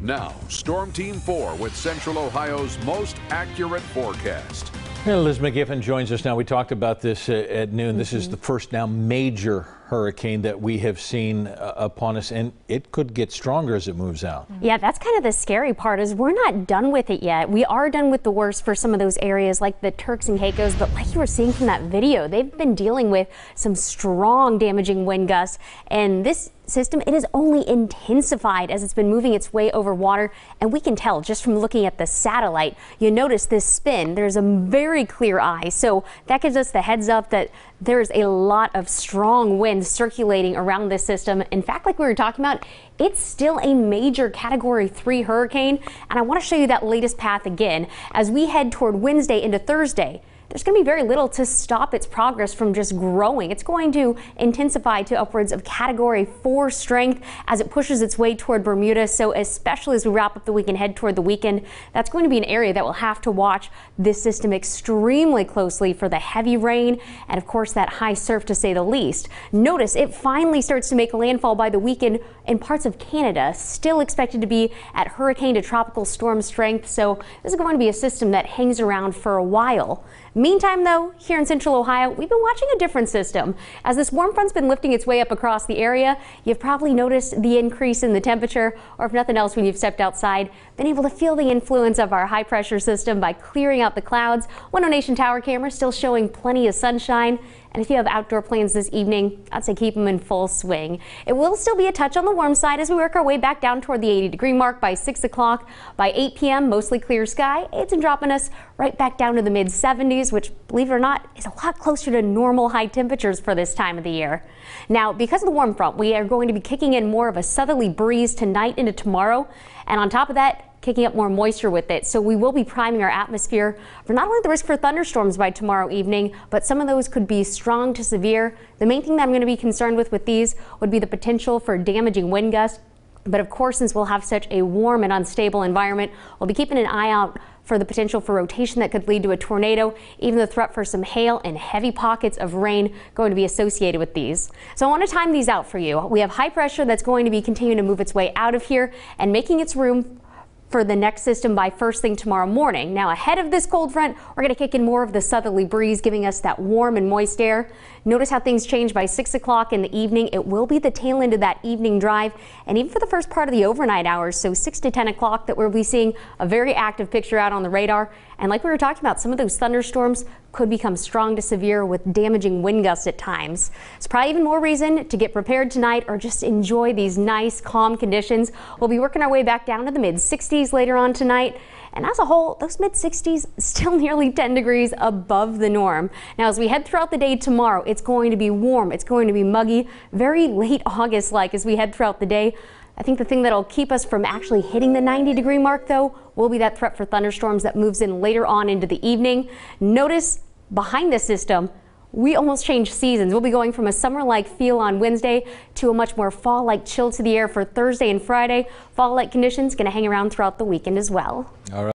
Now, Storm Team 4 with Central Ohio's most accurate forecast. Well, Liz McGiffin joins us now. We talked about this uh, at noon. This is the first now major hurricane that we have seen uh, upon us, and it could get stronger as it moves out. Yeah, that's kind of the scary part is we're not done with it yet. We are done with the worst for some of those areas like the Turks and Caicos, but like you were seeing from that video, they've been dealing with some strong damaging wind gusts, and this system, it has only intensified as it's been moving its way over water. And we can tell just from looking at the satellite, you notice this spin, there's a very clear eye. So that gives us the heads up that there's a lot of strong circulating around this system. In fact, like we were talking about, it's still a major category three hurricane. And I want to show you that latest path again as we head toward Wednesday into Thursday there's going to be very little to stop its progress from just growing. It's going to intensify to upwards of category four strength as it pushes its way toward Bermuda. So especially as we wrap up the week and head toward the weekend, that's going to be an area that will have to watch this system extremely closely for the heavy rain and of course that high surf to say the least. Notice it finally starts to make landfall by the weekend in parts of Canada, still expected to be at hurricane to tropical storm strength. So this is going to be a system that hangs around for a while. Meantime, though, here in central Ohio, we've been watching a different system. As this warm front's been lifting its way up across the area, you've probably noticed the increase in the temperature, or if nothing else, when you've stepped outside, been able to feel the influence of our high pressure system by clearing out the clouds. One Nation Tower camera still showing plenty of sunshine. And if you have outdoor plans this evening, I'd say keep them in full swing. It will still be a touch on the warm side as we work our way back down toward the 80 degree mark by 6 o'clock. By 8 p.m., mostly clear sky. It's dropping us right back down to the mid 70s, which, believe it or not, is a lot closer to normal high temperatures for this time of the year. Now, because of the warm front, we are going to be kicking in more of a southerly breeze tonight into tomorrow. And on top of that, kicking up more moisture with it. So we will be priming our atmosphere for not only the risk for thunderstorms by tomorrow evening, but some of those could be strong to severe. The main thing that I'm going to be concerned with with these would be the potential for damaging wind gusts. But of course, since we'll have such a warm and unstable environment, we'll be keeping an eye out for the potential for rotation that could lead to a tornado, even the threat for some hail and heavy pockets of rain going to be associated with these. So I want to time these out for you. We have high pressure that's going to be continuing to move its way out of here and making its room for the next system by first thing tomorrow morning. Now ahead of this cold front, we're going to kick in more of the southerly breeze, giving us that warm and moist air. Notice how things change by 6 o'clock in the evening. It will be the tail end of that evening drive and even for the first part of the overnight hours, so 6 to 10 o'clock that we'll be seeing a very active picture out on the radar. And like we were talking about, some of those thunderstorms could become strong to severe with damaging wind gusts at times. It's probably even more reason to get prepared tonight or just enjoy these nice, calm conditions. We'll be working our way back down to the mid 60s later on tonight. And as a whole, those mid 60s still nearly 10 degrees above the norm. Now, as we head throughout the day tomorrow, it's going to be warm. It's going to be muggy, very late August like as we head throughout the day. I think the thing that'll keep us from actually hitting the 90 degree mark, though, will be that threat for thunderstorms that moves in later on into the evening. Notice behind the system, we almost changed seasons. We'll be going from a summer-like feel on Wednesday to a much more fall-like chill to the air for Thursday and Friday. Fall-like conditions going to hang around throughout the weekend as well. All right.